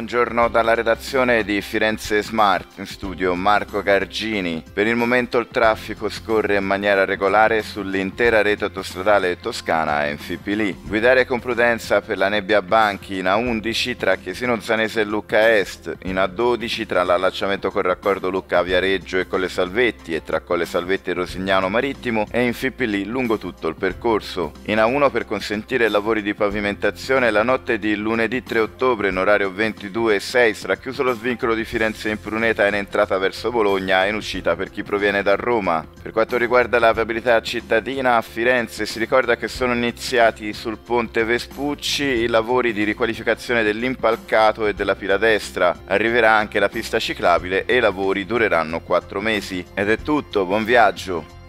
Buongiorno dalla redazione di Firenze Smart, in studio Marco Gargini. Per il momento il traffico scorre in maniera regolare sull'intera rete autostradale toscana Enfipili. Guidare con prudenza per la nebbia Banchi in A11 tra Chiesino Zanese e Lucca Est, in A12 tra l'allacciamento col raccordo Lucca Viareggio e Colle Salvetti e tra Colle Salvetti e Rosignano Marittimo e in Fipili lungo tutto il percorso. In A1 per consentire lavori di pavimentazione la notte di lunedì 3 ottobre in orario 20 22 e 6 sarà chiuso lo svincolo di Firenze in Pruneta in entrata verso Bologna e in uscita per chi proviene da Roma. Per quanto riguarda la viabilità cittadina a Firenze si ricorda che sono iniziati sul ponte Vespucci i lavori di riqualificazione dell'impalcato e della pila destra. Arriverà anche la pista ciclabile e i lavori dureranno 4 mesi. Ed è tutto, buon viaggio!